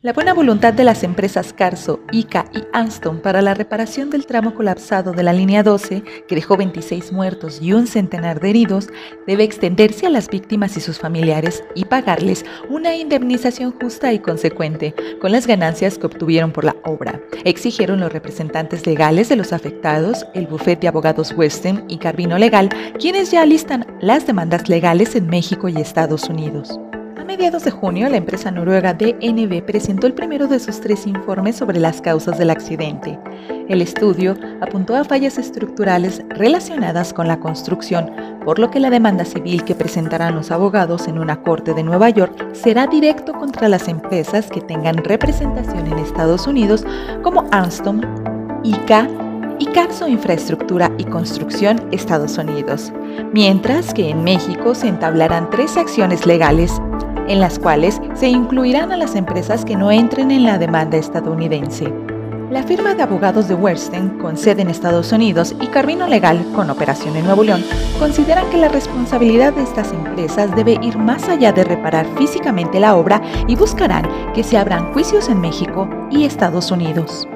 La buena voluntad de las empresas Carso, ICA y Anston para la reparación del tramo colapsado de la línea 12, que dejó 26 muertos y un centenar de heridos, debe extenderse a las víctimas y sus familiares y pagarles una indemnización justa y consecuente con las ganancias que obtuvieron por la obra, exigieron los representantes legales de los afectados, el bufete de abogados Weston y Carvino Legal, quienes ya listan las demandas legales en México y Estados Unidos mediados de junio, la empresa noruega DNB presentó el primero de sus tres informes sobre las causas del accidente. El estudio apuntó a fallas estructurales relacionadas con la construcción, por lo que la demanda civil que presentarán los abogados en una corte de Nueva York será directo contra las empresas que tengan representación en Estados Unidos como Armstrong, ICA y Carso Infraestructura y Construcción Estados Unidos, mientras que en México se entablarán tres acciones legales en las cuales se incluirán a las empresas que no entren en la demanda estadounidense. La firma de abogados de Weston, con sede en Estados Unidos, y Carvino Legal, con operación en Nuevo León, consideran que la responsabilidad de estas empresas debe ir más allá de reparar físicamente la obra y buscarán que se abran juicios en México y Estados Unidos.